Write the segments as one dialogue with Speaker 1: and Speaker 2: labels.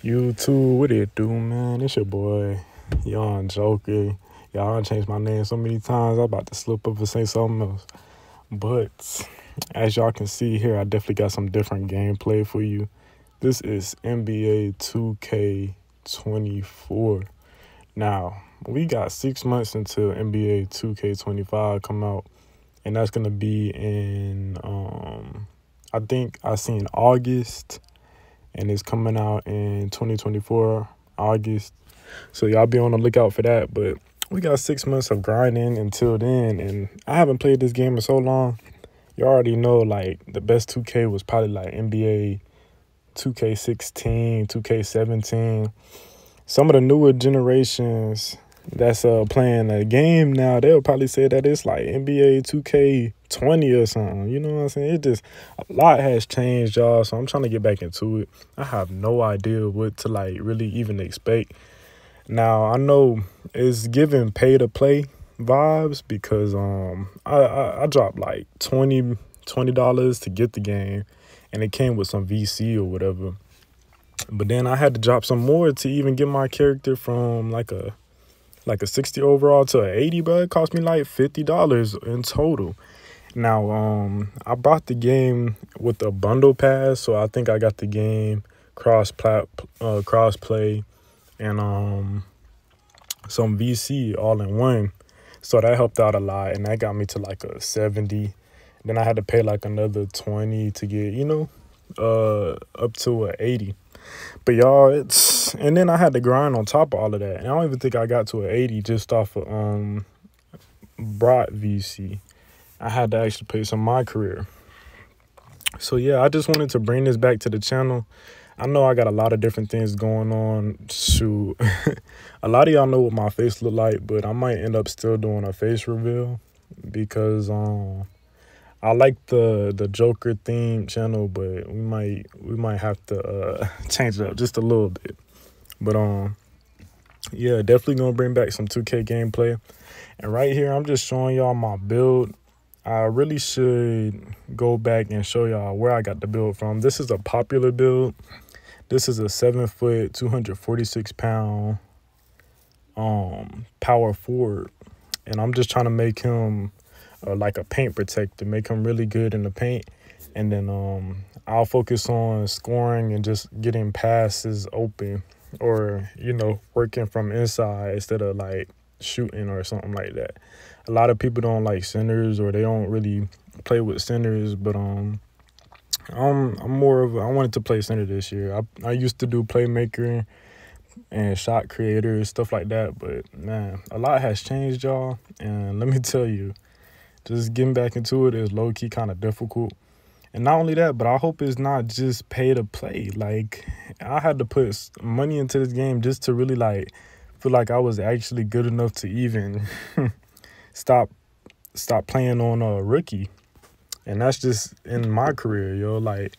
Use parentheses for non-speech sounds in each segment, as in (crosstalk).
Speaker 1: You too, what it do, man? It's your boy, Young Joker. Y'all changed my name so many times. I'm about to slip up and say something else. But as y'all can see here, I definitely got some different gameplay for you. This is NBA 2K24. Now, we got six months until NBA 2K25 come out, and that's gonna be in um I think I seen August and it's coming out in 2024 August. So y'all be on the lookout for that. But we got six months of grinding until then, and I haven't played this game in so long. You already know like the best 2K was probably like NBA 2K16, 2K17. Some of the newer generations that's uh playing a game now, they'll probably say that it's like NBA 2K20 or something. You know what I'm saying? It just a lot has changed, y'all. So I'm trying to get back into it. I have no idea what to like really even expect. Now I know it's giving pay to play vibes because um I, I, I dropped like 20 dollars to get the game and it came with some VC or whatever. But then I had to drop some more to even get my character from like a like a 60 overall to a 80, but It cost me like $50 in total. Now, um, I bought the game with a bundle pass, so I think I got the game cross plat uh, cross play and um some VC all in one. So that helped out a lot and that got me to like a 70. Then I had to pay like another 20 to get, you know, uh up to a 80. But y'all, it's and then I had to grind on top of all of that. And I don't even think I got to an 80 just off of um brought VC. I had to actually play some my career. So yeah, I just wanted to bring this back to the channel. I know I got a lot of different things going on. Shoot, (laughs) a lot of y'all know what my face look like, but I might end up still doing a face reveal because um I like the the Joker theme channel, but we might we might have to uh, (laughs) change it up just a little bit. But um, yeah, definitely gonna bring back some 2K gameplay. And right here, I'm just showing y'all my build. I really should go back and show y'all where I got the build from. This is a popular build. This is a seven foot, 246 pound um power forward, and I'm just trying to make him uh, like a paint protector, make him really good in the paint. And then um, I'll focus on scoring and just getting passes open or, you know, working from inside instead of like shooting or something like that. A lot of people don't like centers or they don't really play with centers, but um, I'm I'm more of I wanted to play center this year. I I used to do playmaker and shot creator stuff like that, but man, a lot has changed, y'all. And let me tell you, just getting back into it is low key kind of difficult. And not only that, but I hope it's not just pay to play. Like I had to put money into this game just to really like feel like I was actually good enough to even (laughs) stop stop playing on a rookie. And that's just in my career, yo. Like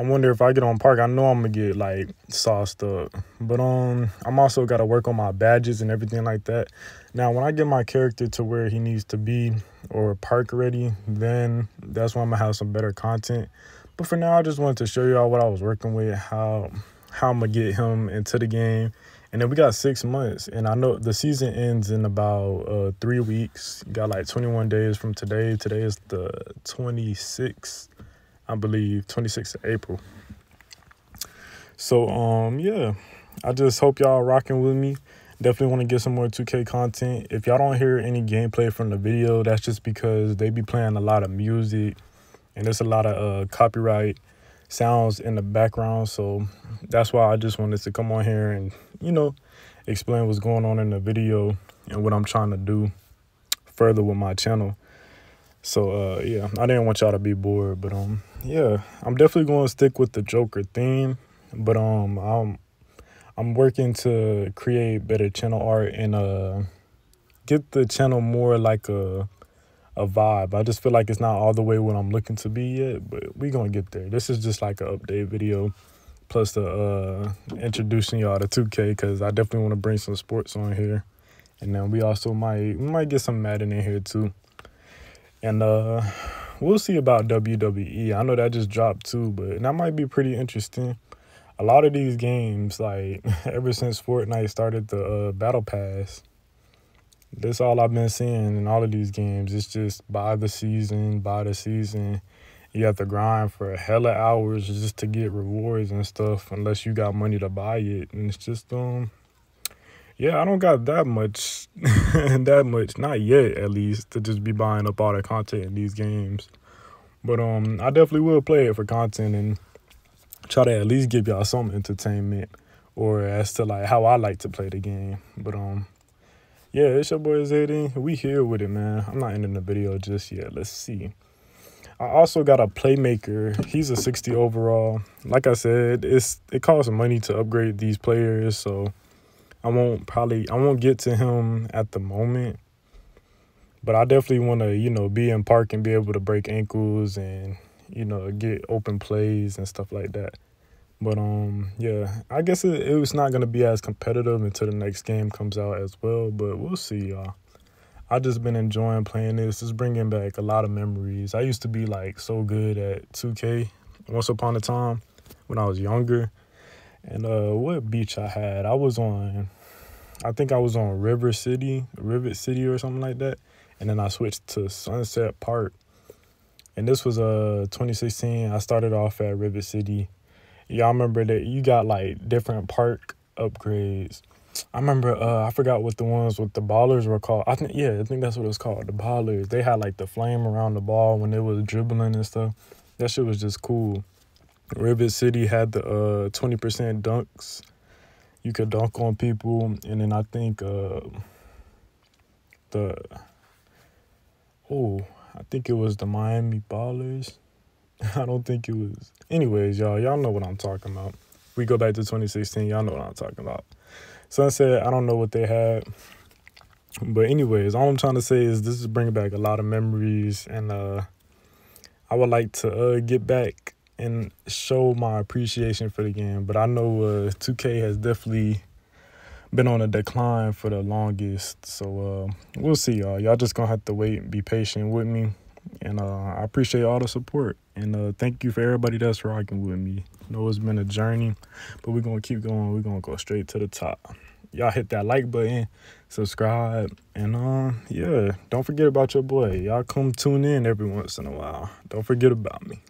Speaker 1: I wonder if I get on park, I know I'm gonna get like sauced up. But um I'm also gotta work on my badges and everything like that. Now when I get my character to where he needs to be or park ready, then that's when I'm gonna have some better content. But for now I just wanted to show y'all what I was working with, how how I'm gonna get him into the game. And then we got six months, and I know the season ends in about uh, three weeks. got like 21 days from today. Today is the 26th. I believe 26th of April. So um yeah, I just hope y'all rocking with me. Definitely want to get some more 2K content. If y'all don't hear any gameplay from the video, that's just because they be playing a lot of music and there's a lot of uh, copyright sounds in the background. So that's why I just wanted to come on here and, you know, explain what's going on in the video and what I'm trying to do further with my channel. So uh yeah, I didn't want y'all to be bored, but um yeah, I'm definitely going to stick with the Joker theme, but um I'm I'm working to create better channel art and uh get the channel more like a a vibe. I just feel like it's not all the way what I'm looking to be yet, but we going to get there. This is just like an update video plus the uh introducing y'all to 2K cuz I definitely want to bring some sports on here. And then we also might we might get some Madden in here too. And uh we'll see about WWE. I know that just dropped too, but that might be pretty interesting. a lot of these games, like (laughs) ever since Fortnite started the uh, battle pass, that's all I've been seeing in all of these games. It's just by the season, by the season. You have to grind for a hella hours just to get rewards and stuff, unless you got money to buy it. And it's just um, yeah, I don't got that much, (laughs) that much, not yet at least, to just be buying up all the content in these games. But um, I definitely will play it for content and try to at least give y'all some entertainment or as to like how I like to play the game. But um yeah, it's your boy Zayden. We here with it, man. I'm not ending the video just yet. Let's see. I also got a playmaker. He's a 60 overall. Like I said, it's it costs money to upgrade these players, so I won't probably I won't get to him at the moment. But I definitely want to, you know, be in park and be able to break ankles and you know, get open plays and stuff like that. But um, yeah, I guess it, was not gonna be as competitive until the next game comes out as well. But we'll see, y'all. I just been enjoying playing this. It's bringing back a lot of memories. I used to be like so good at 2K once upon a time when I was younger. And uh, what beach I had? I was on, I think I was on River City, Rivet City or something like that. And then I switched to Sunset Park and this was uh 2016. I started off at Rivet City. Y'all remember that you got like different park upgrades. I remember uh I forgot what the ones with the ballers were called. I think yeah, I think that's what it was called. The ballers. They had like the flame around the ball when it was dribbling and stuff. That shit was just cool. Rivet City had the uh 20% dunks. You could dunk on people and then I think uh the oh I think it was the Miami Ballers. (laughs) I don't think it was. Anyways, y'all, y'all know what I'm talking about. We go back to 2016, y'all know what I'm talking about. Sunset, I don't know what they had. But anyways, all I'm trying to say is this is bringing back a lot of memories and uh I would like to uh get back and show my appreciation for the game. But I know uh 2K has definitely been on a decline for the longest. So uh, we'll see, y'all. Y'all just gonna have to wait and be patient with me. And uh, I appreciate all the support. And uh, thank you for everybody that's rocking with me. I know it's been a journey, but we're gonna keep going. We're gonna go straight to the top. Y'all hit that like button, subscribe, and uh, yeah, don't forget about your boy. Y'all come tune in every once in a while. Don't forget about me.